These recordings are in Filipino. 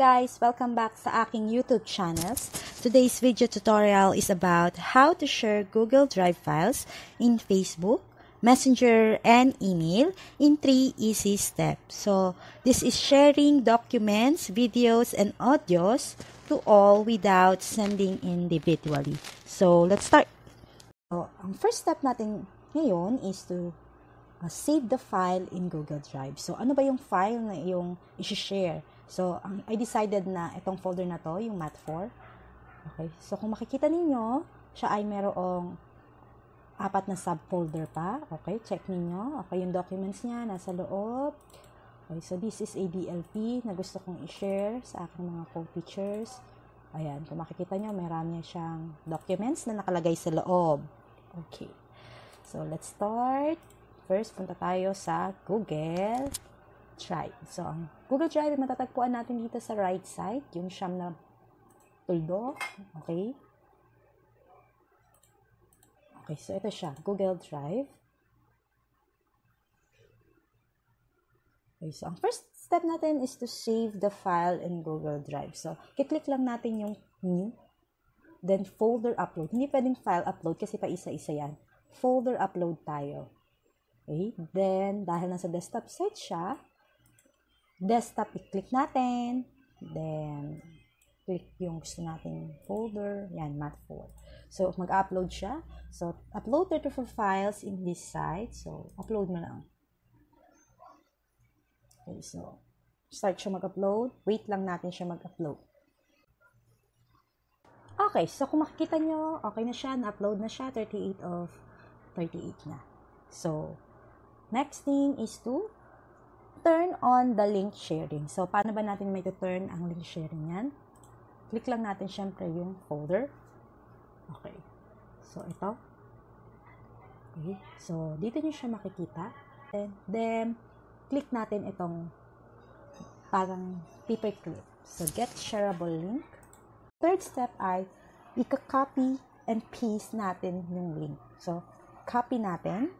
Guys! Welcome back sa aking YouTube channels. Today's video tutorial is about how to share Google Drive files in Facebook, Messenger, and email in three easy steps. So, this is sharing documents, videos, and audios to all without sending individually. So, let's start. So, ang first step natin ngayon is to uh, save the file in Google Drive. So, ano ba yung file na yung i-share? So, ang, I decided na itong folder na to, yung Mat4. Okay. So, kung makikita ninyo, siya ay merong apat na subfolder pa. Okay. Check ninyo. Okay. Yung documents niya, nasa loob. Okay. So, this is a DLP na gusto kong i-share sa aking mga co-teachers. Ayan. Kung makikita nyo, marami siyang documents na nakalagay sa loob. Okay. So, let's start. First, punta tayo sa Google Drive. So, ang Google Drive, matatagpuan natin dito sa right side, yung siyam na tuldo. Okay? Okay, so ito siya, Google Drive. Okay, so ang first step natin is to save the file in Google Drive. So, kiklik lang natin yung new, then folder upload. Hindi pwedeng file upload kasi pa isa-isa yan. Folder upload tayo. Okay, then dahil nasa desktop site siya, desktop, i-click natin. Then, click yung gusto nating folder. Yan, Mat4. So, mag-upload siya. So, upload 34 files in this site. So, upload mo lang. Okay, so, start siya mag-upload. Wait lang natin siya mag-upload. Okay, so kung makikita nyo, okay na siya, na-upload na siya, 38 of 38 na. So, next thing is to turn on the link sharing. So, paano ba natin may turn ang link sharing yan? Click lang natin syempre yung folder. Okay. So, ito. Okay. So, dito nyo siya makikita. And then, click natin itong parang paperclip. So, get shareable link. Third step ay, ika-copy and paste natin yung link. So, copy natin.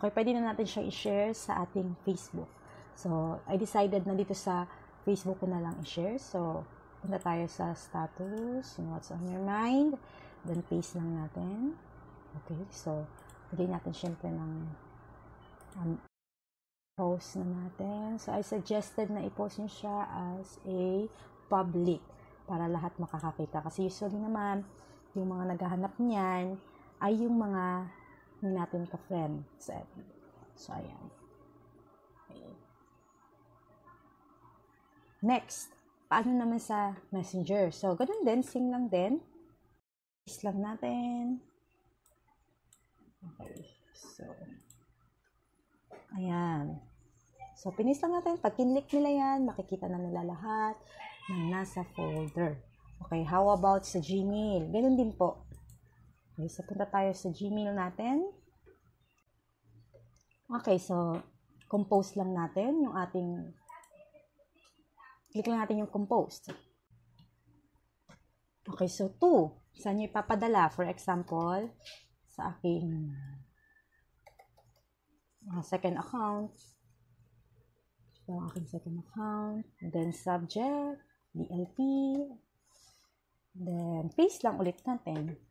Okay, pwede na natin siya i-share sa ating Facebook. So, I decided na dito sa Facebook ko na lang i-share. So, punta tayo sa status, what's on your mind. Then, paste lang natin. Okay, so, lagay natin syempre ng um, post na natin. So, I suggested na i-post nyo siya as a public para lahat makakakita. Kasi usually naman, yung mga naghahanap niyan ay yung mga natin ka-friend sa FB. So, ayan. Okay. Next, paano naman sa Messenger? So, ganun din, sing lang din. Is lang natin. Okay. So, ayan. So, pinis lang natin. Pag kinlik nila yan, makikita na nila lahat ng nasa folder. Okay, how about sa Gmail? Ganun din po. Okay, so punta tayo sa Gmail natin. Okay, so compose lang natin yung ating click lang natin yung compose. Okay, so 2. Saan nyo ipapadala? For example, sa aking uh, second account. So, aking second account. Then, subject, DLP. Then, paste lang ulit natin.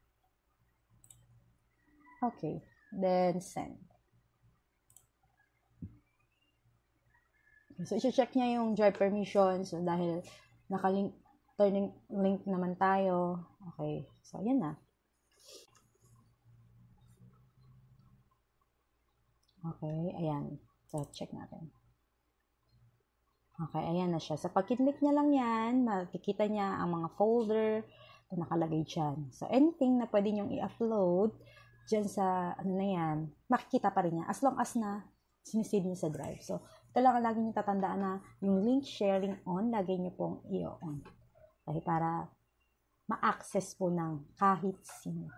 Okay. Then, send. So, i-check niya yung drive permission. So, dahil nakalink, turning link naman tayo. Okay. So, ayan na. Okay. Ayan. So, check natin. Okay. Ayan na siya. So, pag kinlik niya lang yan, makikita niya ang mga folder na nakalagay dyan. So, anything na pwede niyong i-upload dyan sa, ano na yan, makikita pa rin niya. As long as na sinisave niyo sa drive. So, ito lang ang lagi niyo tatandaan na yung link sharing on, lagi niyo pong i-on. Dahil para ma-access po ng kahit sino.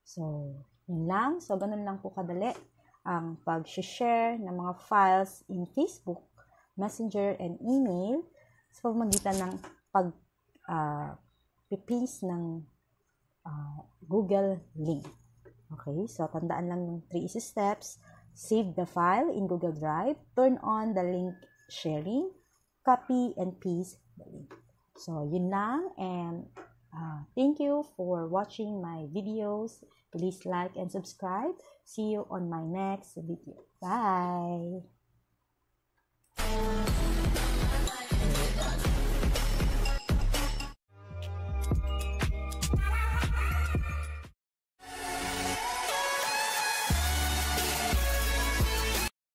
So, yun lang. So, ganun lang po kadali ang pag-share ng mga files in Facebook, Messenger, and email sa pamamagitan ng pag uh, ng uh, Google link. Okay, so tandaan lang yung three easy steps save the file in Google Drive, turn on the link sharing, copy, and paste the link. So, yun lang. And uh, thank you for watching my videos. Please like and subscribe. See you on my next video. Bye!